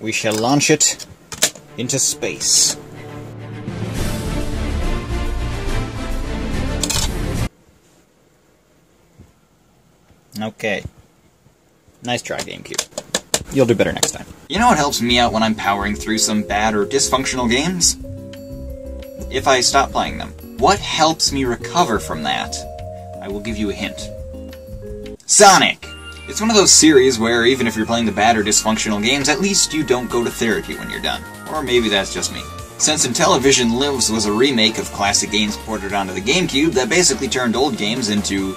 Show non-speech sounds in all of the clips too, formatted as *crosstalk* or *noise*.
we shall launch it into space. Okay. Nice try, GameCube. You'll do better next time. You know what helps me out when I'm powering through some bad or dysfunctional games? If I stop playing them. What helps me recover from that? I will give you a hint. Sonic! It's one of those series where even if you're playing the bad or dysfunctional games, at least you don't go to therapy when you're done. Or maybe that's just me. Since Intellivision Lives was a remake of classic games ported onto the GameCube that basically turned old games into...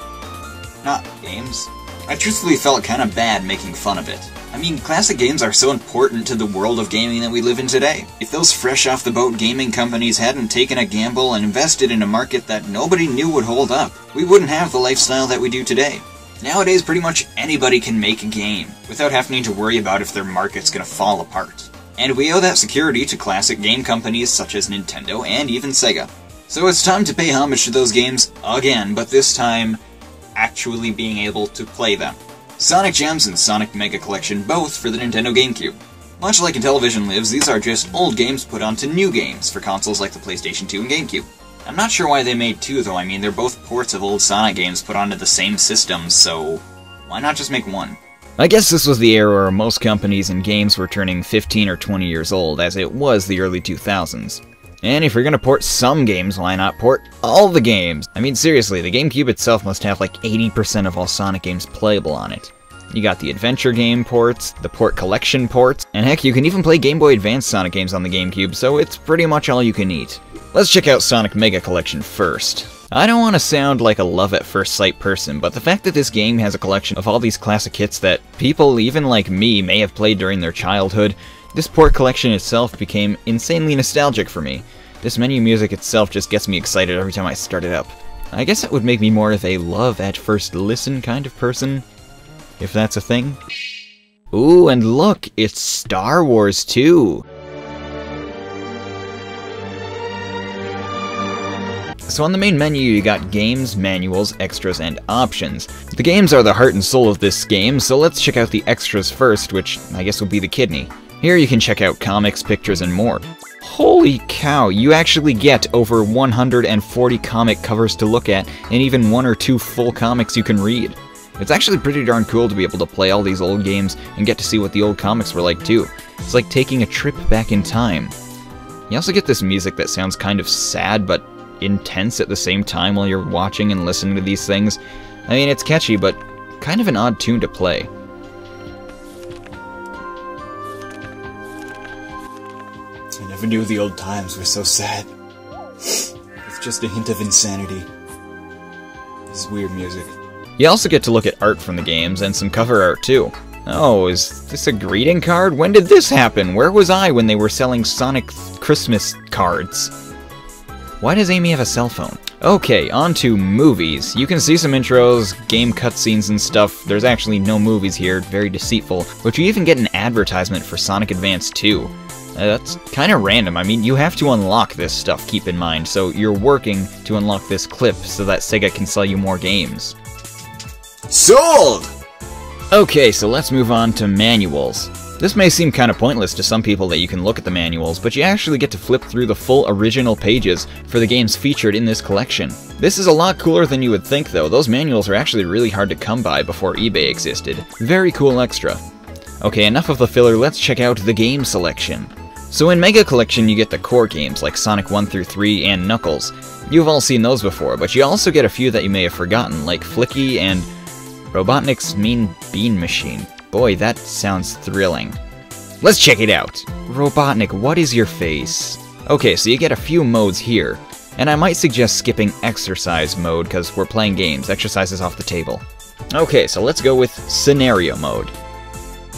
not games. I truthfully felt kinda bad making fun of it. I mean, classic games are so important to the world of gaming that we live in today. If those fresh off the boat gaming companies hadn't taken a gamble and invested in a market that nobody knew would hold up, we wouldn't have the lifestyle that we do today. Nowadays, pretty much anybody can make a game, without having to worry about if their market's gonna fall apart. And we owe that security to classic game companies such as Nintendo and even Sega. So it's time to pay homage to those games again, but this time, actually being able to play them. Sonic Gems and Sonic Mega Collection both for the Nintendo GameCube. Much like Intellivision Lives, these are just old games put onto new games for consoles like the PlayStation 2 and GameCube. I'm not sure why they made two though, I mean they're both ports of old Sonic games put onto the same system, so why not just make one? I guess this was the era where most companies and games were turning 15 or 20 years old, as it was the early 2000s. And if you're gonna port some games, why not port all the games? I mean, seriously, the GameCube itself must have like 80% of all Sonic games playable on it. You got the adventure game ports, the port collection ports, and heck, you can even play Game Boy Advance Sonic games on the GameCube, so it's pretty much all you can eat. Let's check out Sonic Mega Collection first. I don't want to sound like a love at first sight person, but the fact that this game has a collection of all these classic hits that people, even like me, may have played during their childhood, this port collection itself became insanely nostalgic for me. This menu music itself just gets me excited every time I start it up. I guess it would make me more of a love at first listen kind of person, if that's a thing. Ooh, and look, it's Star Wars 2! So on the main menu you got games, manuals, extras, and options. The games are the heart and soul of this game, so let's check out the extras first, which I guess will be the kidney. Here you can check out comics, pictures, and more. Holy cow, you actually get over 140 comic covers to look at, and even one or two full comics you can read. It's actually pretty darn cool to be able to play all these old games and get to see what the old comics were like too. It's like taking a trip back in time. You also get this music that sounds kind of sad but intense at the same time while you're watching and listening to these things. I mean, it's catchy, but kind of an odd tune to play. I never knew the old times were so sad. It's just a hint of insanity. This is weird music. You also get to look at art from the games and some cover art too. Oh, is this a greeting card? When did this happen? Where was I when they were selling Sonic Christmas cards? Why does Amy have a cell phone? Okay, on to movies. You can see some intros, game cutscenes and stuff. There's actually no movies here, very deceitful. But you even get an advertisement for Sonic Advance 2. Uh, that's kind of random. I mean, you have to unlock this stuff, keep in mind, so you're working to unlock this clip so that Sega can sell you more games. Sold! Okay, so let's move on to manuals. This may seem kind of pointless to some people that you can look at the manuals, but you actually get to flip through the full original pages for the games featured in this collection. This is a lot cooler than you would think though, those manuals are actually really hard to come by before eBay existed. Very cool extra. Okay, enough of the filler, let's check out the game selection. So in Mega Collection you get the core games like Sonic 1 through 3 and Knuckles. You've all seen those before, but you also get a few that you may have forgotten, like Flicky and Robotnik's Mean Bean Machine. Boy, that sounds thrilling. Let's check it out! Robotnik, what is your face? Okay, so you get a few modes here, and I might suggest skipping exercise mode because we're playing games, exercise is off the table. Okay, so let's go with scenario mode.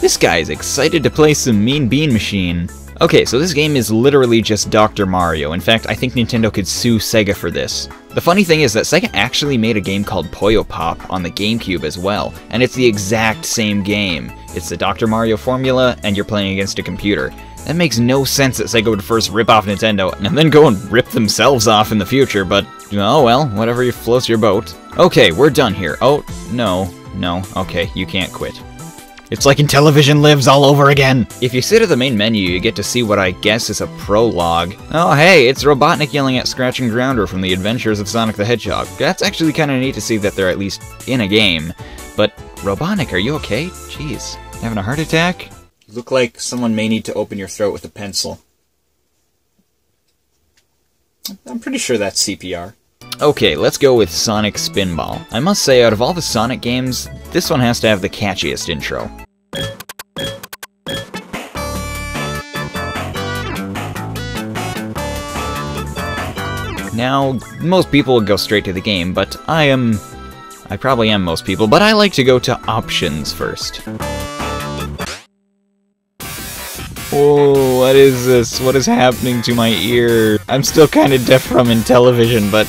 This guy is excited to play some Mean Bean Machine. Okay, so this game is literally just Dr. Mario. In fact, I think Nintendo could sue Sega for this. The funny thing is that Sega actually made a game called Puyo Pop on the GameCube as well, and it's the exact same game. It's the Dr. Mario formula, and you're playing against a computer. That makes no sense that Sega would first rip off Nintendo, and then go and rip themselves off in the future, but oh well, whatever you floats your boat. Okay, we're done here. Oh, no, no, okay, you can't quit. It's like Intellivision Lives all over again! If you sit at the main menu, you get to see what I guess is a prologue. Oh hey, it's Robotnik yelling at Scratch and Grounder from the Adventures of Sonic the Hedgehog. That's actually kinda neat to see that they're at least in a game. But, Robotnik, are you okay? Jeez. Having a heart attack? You look like someone may need to open your throat with a pencil. I'm pretty sure that's CPR. Okay, let's go with Sonic Spinball. I must say, out of all the Sonic games, this one has to have the catchiest intro. Now, most people go straight to the game, but I am... I probably am most people, but I like to go to options first. Oh, what is this? What is happening to my ear? I'm still kind of deaf from Intellivision, but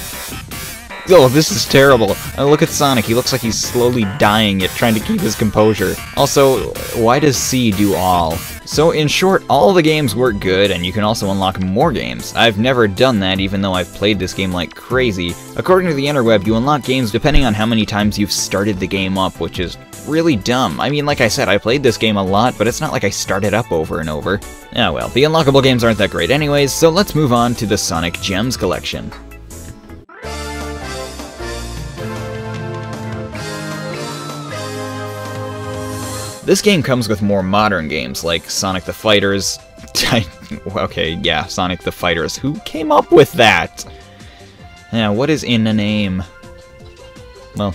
*laughs* Oh, this is terrible. Uh, look at Sonic, he looks like he's slowly dying yet trying to keep his composure. Also, why does C do all? So in short, all the games work good, and you can also unlock more games. I've never done that even though I've played this game like crazy. According to the interweb, you unlock games depending on how many times you've started the game up, which is really dumb. I mean, like I said, I played this game a lot, but it's not like I started up over and over. Ah well, the unlockable games aren't that great anyways, so let's move on to the Sonic Gems collection. This game comes with more modern games like Sonic the Fighters. *laughs* okay, yeah, Sonic the Fighters. Who came up with that? Yeah, what is in a name? Well,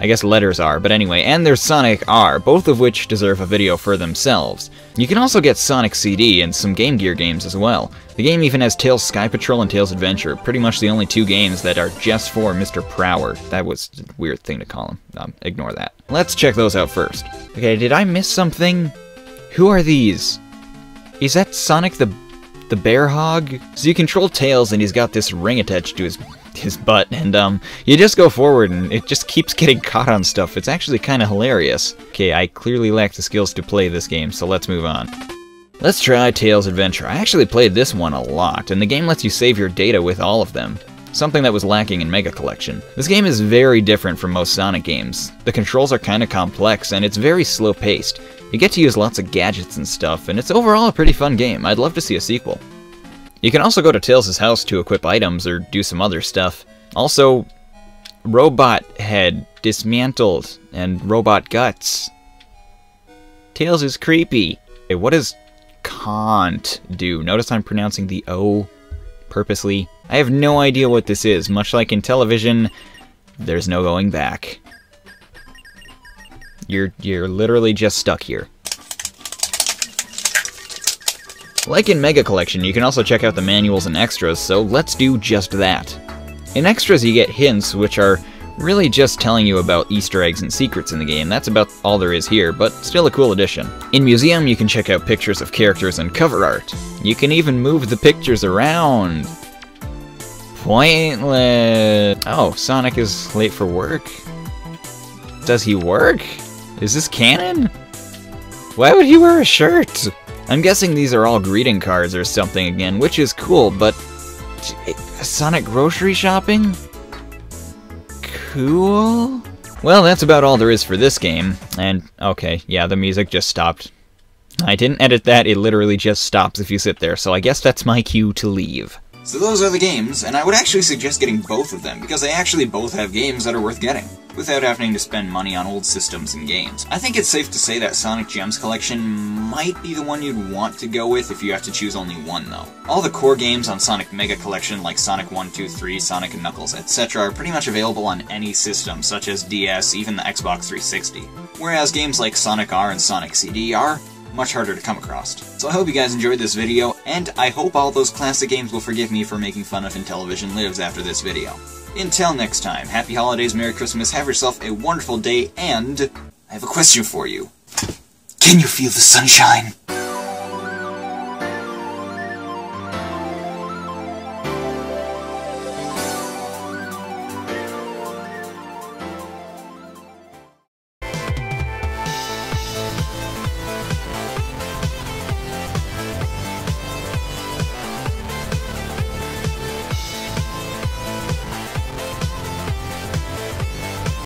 I guess letters are, but anyway, and there's Sonic R, both of which deserve a video for themselves. You can also get Sonic CD and some Game Gear games as well. The game even has Tails Sky Patrol and Tails Adventure, pretty much the only two games that are just for Mr. Prower. That was a weird thing to call him. Um, ignore that. Let's check those out first. Okay, did I miss something? Who are these? Is that Sonic the the bear hog? So you control Tails and he's got this ring attached to his his butt, and um, you just go forward and it just keeps getting caught on stuff. It's actually kind of hilarious. Okay, I clearly lack the skills to play this game, so let's move on. Let's try Tails Adventure. I actually played this one a lot, and the game lets you save your data with all of them. Something that was lacking in Mega Collection. This game is very different from most Sonic games. The controls are kinda complex, and it's very slow paced. You get to use lots of gadgets and stuff, and it's overall a pretty fun game. I'd love to see a sequel. You can also go to Tails' house to equip items or do some other stuff. Also, robot head dismantled and robot guts. Tails is creepy. Hey, what does can't do? Notice I'm pronouncing the O purposely. I have no idea what this is. Much like Intellivision, there's no going back. You're you're literally just stuck here. Like in Mega Collection, you can also check out the manuals and extras, so let's do just that. In extras you get hints, which are really just telling you about Easter eggs and secrets in the game. That's about all there is here, but still a cool addition. In Museum, you can check out pictures of characters and cover art. You can even move the pictures around. Pointless. Oh, Sonic is late for work? Does he work? Is this canon? Why would he wear a shirt? I'm guessing these are all greeting cards or something again, which is cool, but... Sonic grocery shopping? Cool? Well, that's about all there is for this game, and okay, yeah, the music just stopped. I didn't edit that, it literally just stops if you sit there, so I guess that's my cue to leave. So those are the games, and I would actually suggest getting both of them, because they actually both have games that are worth getting, without having to spend money on old systems and games. I think it's safe to say that Sonic Gems Collection might be the one you'd want to go with if you have to choose only one, though. All the core games on Sonic Mega Collection, like Sonic 1, 2, 3, Sonic and Knuckles, etc., are pretty much available on any system, such as DS, even the Xbox 360. Whereas games like Sonic R and Sonic CD are much harder to come across. So I hope you guys enjoyed this video, and I hope all those classic games will forgive me for making fun of Intellivision Lives after this video. Until next time, happy holidays, Merry Christmas, have yourself a wonderful day, and I have a question for you. Can you feel the sunshine?